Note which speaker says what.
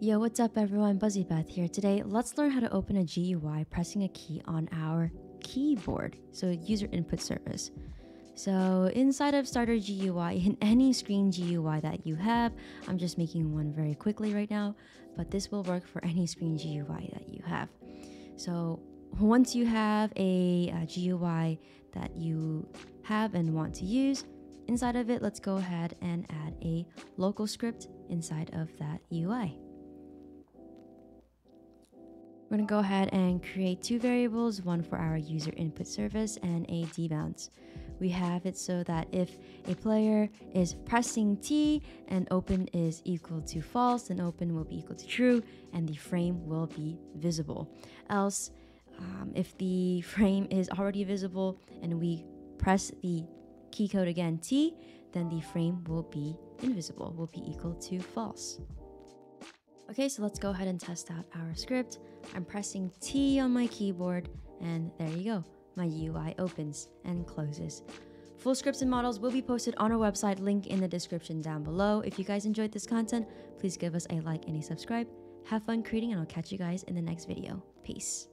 Speaker 1: Yo, what's up everyone? Buzzy Beth here. Today, let's learn how to open a GUI pressing a key on our keyboard, so user input service. So inside of Starter GUI, in any screen GUI that you have, I'm just making one very quickly right now, but this will work for any screen GUI that you have. So once you have a, a GUI that you have and want to use, inside of it, let's go ahead and add a local script inside of that UI. We're gonna go ahead and create two variables, one for our user input service and a debounce. We have it so that if a player is pressing T and open is equal to false, then open will be equal to true and the frame will be visible. Else, um, if the frame is already visible and we press the key code again T, then the frame will be invisible, will be equal to false. Okay, so let's go ahead and test out our script. I'm pressing T on my keyboard, and there you go. My UI opens and closes. Full scripts and models will be posted on our website, link in the description down below. If you guys enjoyed this content, please give us a like and a subscribe. Have fun creating, and I'll catch you guys in the next video. Peace.